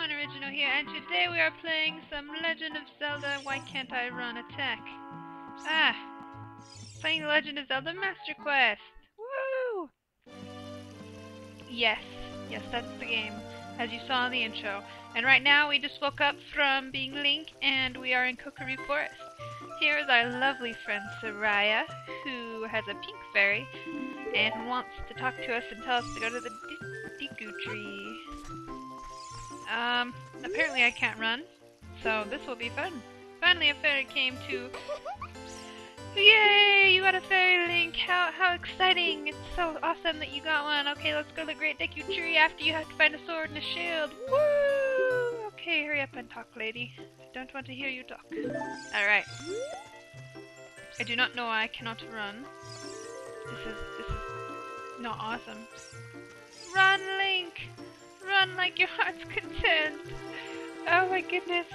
everyone, Original here, and today we are playing some Legend of Zelda Why Can't I Run Attack? Ah, playing Legend of Zelda Master Quest! Woo! Yes, yes, that's the game, as you saw in the intro. And right now we just woke up from being Link, and we are in Kokiri Forest. Here is our lovely friend Saria, who has a pink fairy, and wants to talk to us and tell us to go to the Deku Tree. Um, apparently I can't run, so this will be fun. Finally a fairy came to... Yay! You got a fairy link! How how exciting! It's so awesome that you got one! Okay, let's go to the Great Deku Tree after you have to find a sword and a shield! Woo! Okay, hurry up and talk, lady. I don't want to hear you talk. Alright. I do not know why I cannot run. This is this is not awesome. Run, Link! Run like your heart's content! Oh my goodness.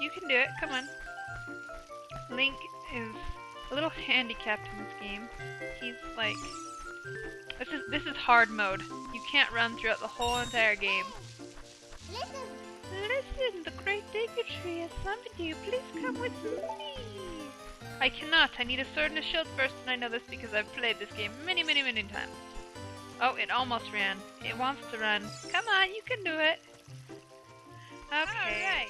You can do it, come on. Link is a little handicapped in this game. He's like this is this is hard mode. You can't run throughout the whole entire game. Listen. Listen, the great Tree has summoned you. Please come with me. I cannot. I need a sword and a shield first, and I know this because I've played this game many, many, many times. Oh, it almost ran. It wants to run. Come on, you can do it. Okay. Alright.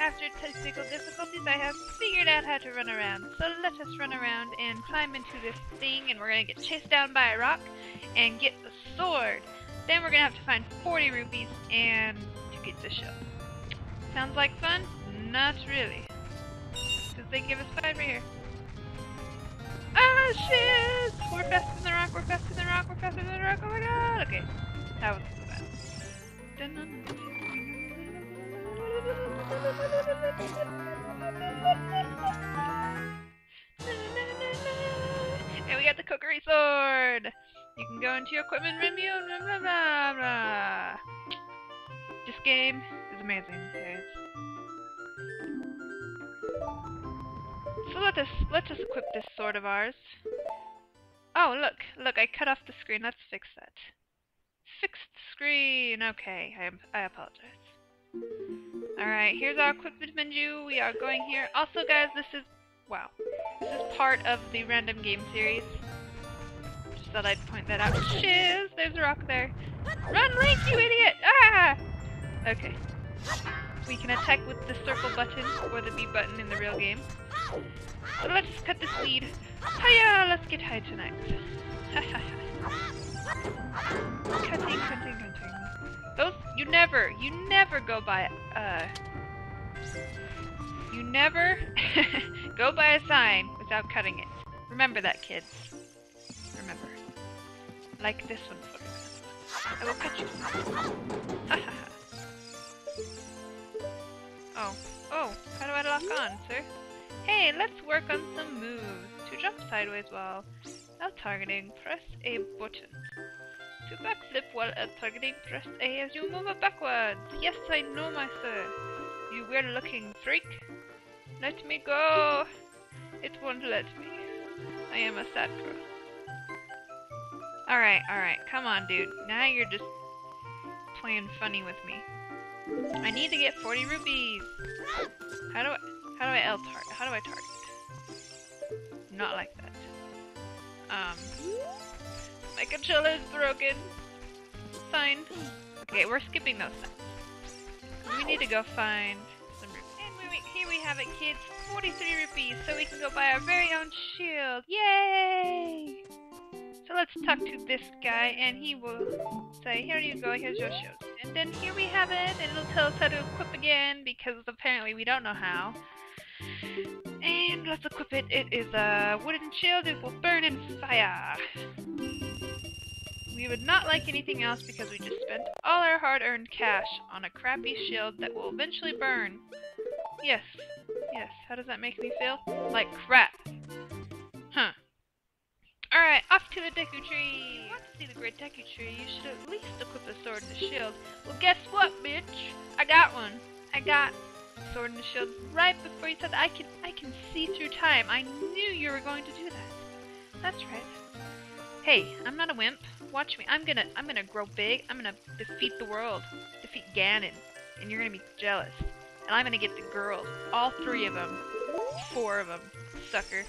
After technical difficulties, I have figured out how to run around. So let us run around and climb into this thing, and we're gonna get chased down by a rock and get the sword. Then we're gonna have to find 40 rupees and to get the shield. Sounds like fun? Not really. Because they give us five right here. Ah, shit! We're faster than the rock, we're faster than the rock, we're faster than the rock, oh my god! Okay, that was so bad. And we got the Kokiri sword! You can go into your equipment menu, blah, blah, blah, blah. This game is amazing, guys. So let us let us equip this sword of ours. Oh look, look, I cut off the screen. Let's fix that. Fixed screen. Okay, I I apologize. All right, here's our equipment menu. We are going here. Also, guys, this is wow. This is part of the random game series. Just thought I'd point that out. Shiz! There's a rock there. Run, Link, you idiot! Ah! Okay. We can attack with the circle button or the B button in the real game. Let's cut this weed. Hiya! Let's get high tonight. cutting, cutting, cutting. Those you never, you never go by uh you never go by a sign without cutting it. Remember that, kids. Remember. Like this one, for example. I will cut you. oh. Oh, how do I lock on, sir? Hey, let's work on some moves. To jump sideways while while targeting, press a button. To backflip while uh, targeting, press A as you move backwards. Yes, I know, my sir. You weird looking freak. Let me go. It won't let me. I am a sad girl. Alright, alright. Come on, dude. Now you're just playing funny with me. I need to get 40 rupees. How do I... How do I L target? How do I target? Not like that. Um, my controller is broken. Fine. Okay, we're skipping those steps. We need to go find some rupees. And we, here we have it, kids. 43 rupees, so we can go buy our very own shield. Yay! So let's talk to this guy, and he will say, here you go, here's your shield. And then here we have it, and it'll tell us how to equip again, because apparently we don't know how. And let's equip it. It is a wooden shield. It will burn in fire. We would not like anything else because we just spent all our hard-earned cash on a crappy shield that will eventually burn. Yes. Yes. How does that make me feel? Like crap. Huh. Alright, off to the Deku Tree! You Want to see the Great Deku Tree, you should at least equip a sword and a shield. Well, guess what, bitch? I got one. I got sword and shield right before you said I can I can see through time. I knew you were going to do that. That's right. Hey, I'm not a wimp. Watch me. I'm gonna I'm gonna grow big. I'm gonna defeat the world. Defeat Ganon. and you're gonna be jealous. And I'm gonna get the girls, all three of them, four of them, sucker.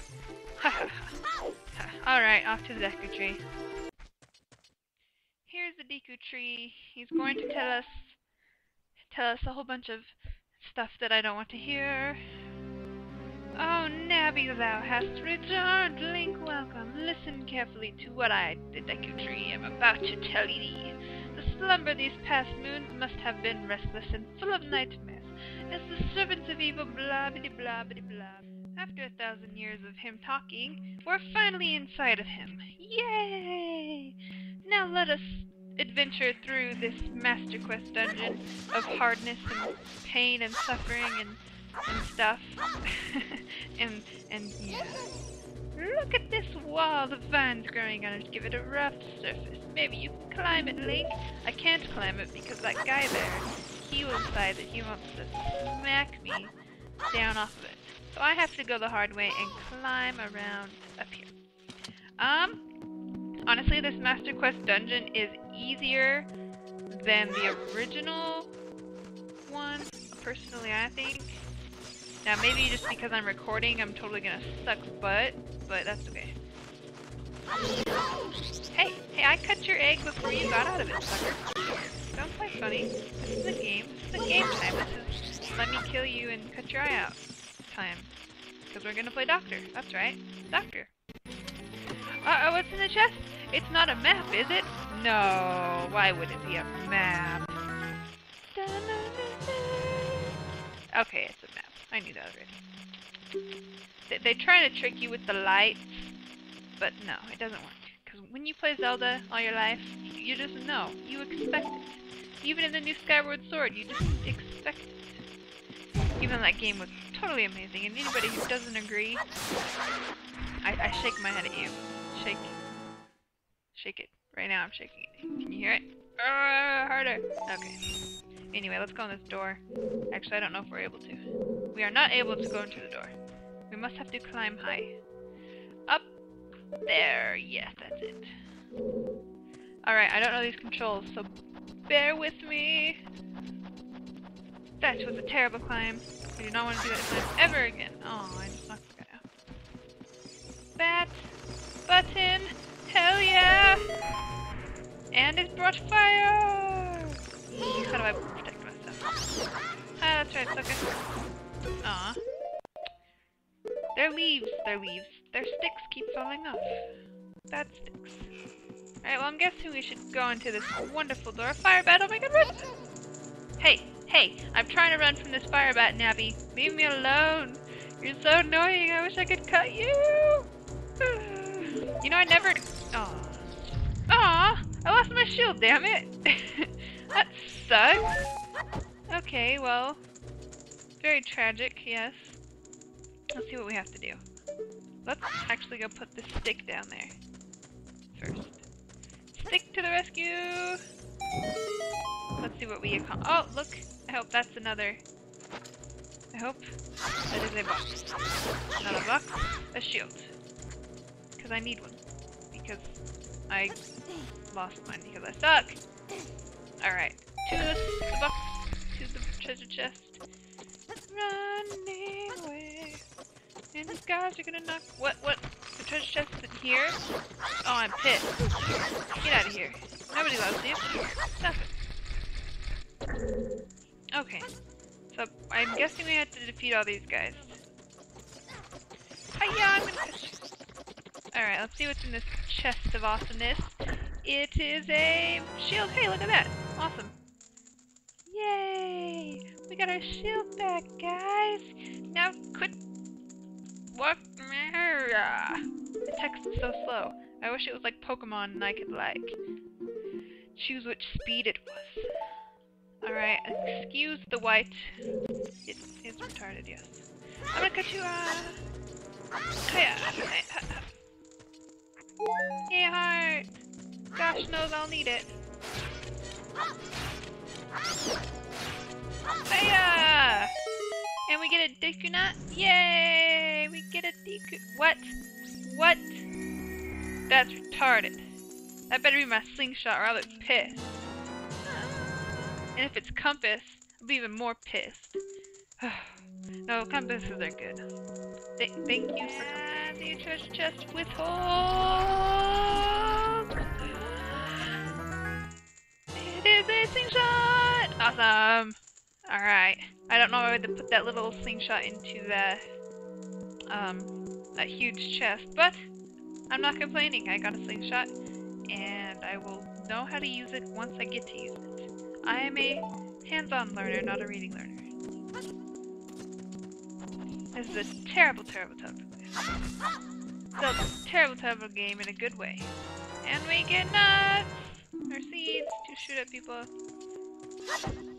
Alright, off to the Deku tree. Here's the Deku tree. He's going to tell us tell us a whole bunch of stuff that I don't want to hear. Oh, Navi, thou hast returned. Link, welcome. Listen carefully to what I, the Deku Tree, am about to tell thee. The slumber these past moons must have been restless and full of nightmares, as the servants of evil blah blah blah blah blah. After a thousand years of him talking, we're finally inside of him. Yay! Now let us adventure through this Master Quest dungeon of hardness and pain and suffering and and stuff. and and yeah. Look at this wall, of vines growing on it give it a rough surface. Maybe you can climb it, Link. I can't climb it because that guy there, he will decide that he wants to smack me down off of it. So I have to go the hard way and climb around up here. Um, honestly, this Master Quest dungeon is easier than the original one, personally, I think. Now, maybe just because I'm recording, I'm totally gonna suck butt, but that's okay. Hey, hey, I cut your egg before you got out of it, sucker. Don't play funny. This is a game. This is a game time. This is let me kill you and cut your eye out time. Because we're gonna play doctor. That's right. Doctor. Uh-oh, what's in the chest? It's not a map, is it? No, why would it be a map? Okay, it's a map. I knew that already. They, they try to trick you with the lights, but no, it doesn't work. Because when you play Zelda all your life, you just know. You expect it. Even in the new Skyward Sword, you just expect it. Even though that game was totally amazing, and anybody who doesn't agree, I, I shake my head at you. Shake. Shake it. Right now I'm shaking it. Can you hear it? Uh, harder. Okay. Anyway, let's go in this door. Actually, I don't know if we're able to. We are not able to go into the door. We must have to climb high. Up there. Yes, that's it. Alright, I don't know these controls, so bear with me. That was a terrible climb. I do not want to do that climb ever again. Oh, I just knocked the guy out. Bat. Button. Hell yeah! And it brought fire! How do I protect myself? Ah, that's right, it's okay. Aw. They're leaves, they're leaves. Their sticks keep falling off. Bad sticks. Alright, well I'm guessing we should go into this wonderful door. Fire bat, oh my god, run! Hey, hey, I'm trying to run from this fire bat, Navi. Leave me alone. You're so annoying, I wish I could cut you! you know, I never... Aw. Aw! I lost my shield, damn it! that sucks. Okay, well... Very tragic, yes. Let's see what we have to do. Let's actually go put the stick down there. First. Stick to the rescue! Let's see what we accomplish. Oh, look! I hope that's another... I hope that is a box. Not a box, a shield. Because I need one. Because I lost mine because I suck. Alright. To the, the box. To the treasure chest. Running away. And these guys are gonna knock. What? What? The treasure chest is in here? Oh, I'm pissed. Get out of here. Nobody loves you. It. Okay. So, I'm guessing we have to defeat all these guys. Hiya, I'm gonna. Alright, let's see what's in this chest of awesomeness. It is a shield. Hey, look at that. Awesome. Yay! We got our shield back, guys. Now quit. What? The text is so slow. I wish it was like Pokemon and I could like choose which speed it was. Alright, excuse the white. It is retarded, yes. I'm gonna cut you uh, oh, off. Hiya. Hey, heart. Gosh knows I'll need it. Hiya! And we get a Deku Nut? Yay! We get a Deku- What? What? That's retarded. That better be my slingshot or I'll be pissed. And if it's compass, I'll be even more pissed. no, compasses are good. Th thank you for treasure chest with holes. It is a slingshot! Awesome! Alright. I don't know why to put that little slingshot into the, um, that huge chest, but I'm not complaining. I got a slingshot, and I will know how to use it once I get to use it. I am a hands-on learner, not a reading learner. This is a terrible, terrible, terrible place. Still a terrible, terrible game in a good way. And we get nuts! Or seeds to shoot at people.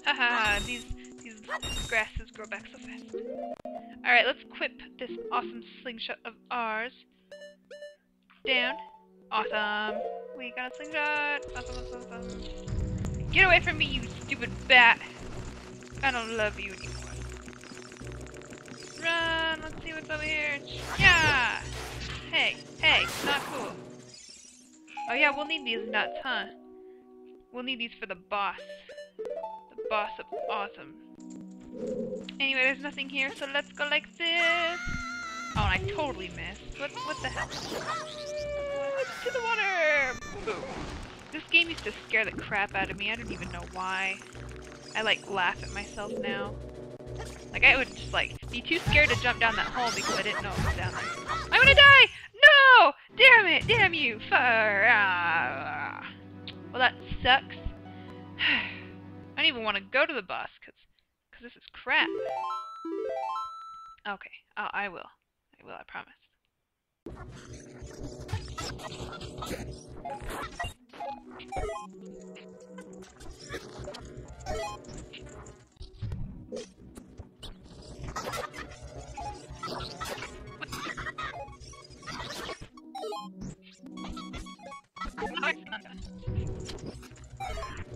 Haha, these these grasses grow back so fast. Alright, let's equip this awesome slingshot of ours. Down. Awesome. We got a slingshot. Awesome, awesome, awesome. Get away from me, you stupid bat. I don't love you anymore. Run! Let's see what's over here. Yeah! Hey, hey, not cool. Oh yeah, we'll need these nuts, huh? We'll need these for the boss. The boss of awesome. Anyway, there's nothing here, so let's go like this. Oh, I totally missed. What, what the hell? To the water! Boom. This game used to scare the crap out of me. I don't even know why. I like laugh at myself now. Like I would just like be too scared to jump down that hole because I didn't know it was down there. I'm gonna die! No! Damn it! Damn you! Far! Ah. Well, that sucks. I don't even want to go to the bus because because this is crap. Okay, oh, I will. I will. I promise.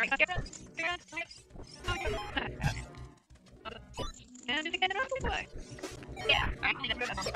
Yeah, I believe that's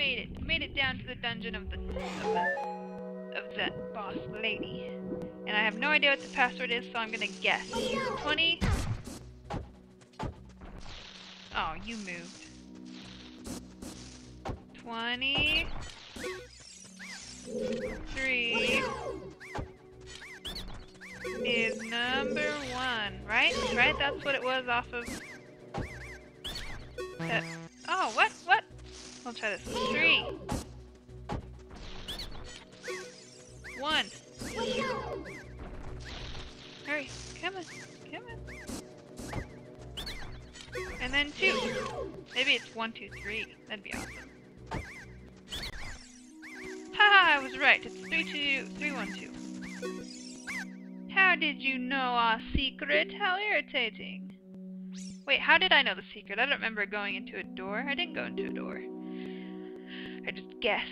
made it. Made it down to the dungeon of the of the of that boss lady. And I have no idea what the password is, so I'm gonna guess. 20 Oh, you moved. 20 3 is number one, right? Right? That's what it was off of that. Oh, what? What? I'll try this. Three. One. Hurry. Come on. Come on. And then two. Maybe it's one, two, three. That'd be awesome. Right. It's three, two, three, one, two. How did you know our secret? How irritating. Wait, how did I know the secret? I don't remember going into a door. I didn't go into a door. I just guessed.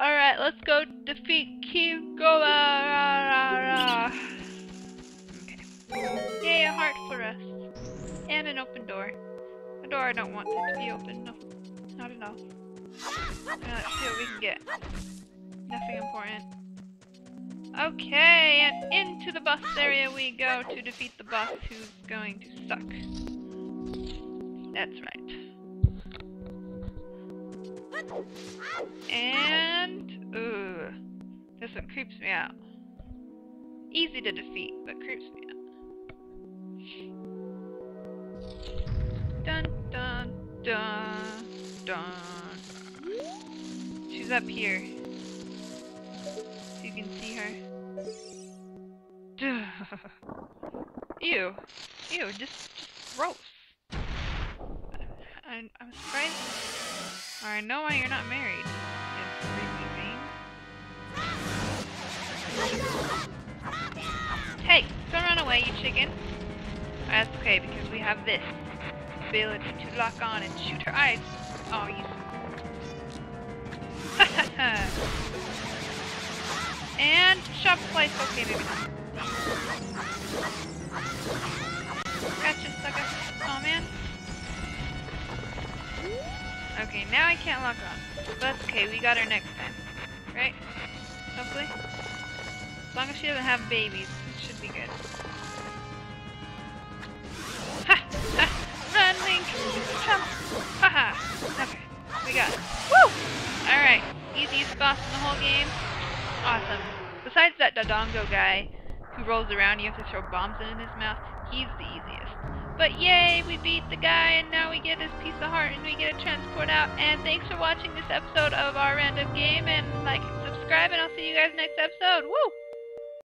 Alright, let's go defeat King Gohma. Okay. Yay, a heart for us. And an open door. A door I don't want to be open. No, not. Uh, let's see what we can get. Nothing important. Okay, and into the bus area we go to defeat the boss who's going to suck. That's right. And, ooh, this one creeps me out. Easy to defeat, but creeps me out. Dun dun dun dun. She's up here. Can see her. Ew. Ew, just, just gross. I, I'm surprised. Or I know why you're not married. Hey, don't run away, you chicken. That's okay, because we have this ability to lock on and shoot her eyes. Oh, you. and shop slice. Okay, maybe not. Gotcha, sucker. Oh man. Okay, now I can't lock on. But that's okay, we got her next time. Right? Hopefully? As long as she doesn't have babies, it should be good. Ha! Ha! Run, Link! Jump! Haha! Okay, we got it. Woo! Alright, easiest boss in the whole game. Awesome. Besides that Dodongo guy who rolls around, you have to throw bombs in his mouth, he's the easiest. But yay, we beat the guy, and now we get his piece of heart, and we get a transport out. And thanks for watching this episode of our random game, and like and subscribe, and I'll see you guys next episode. Woo!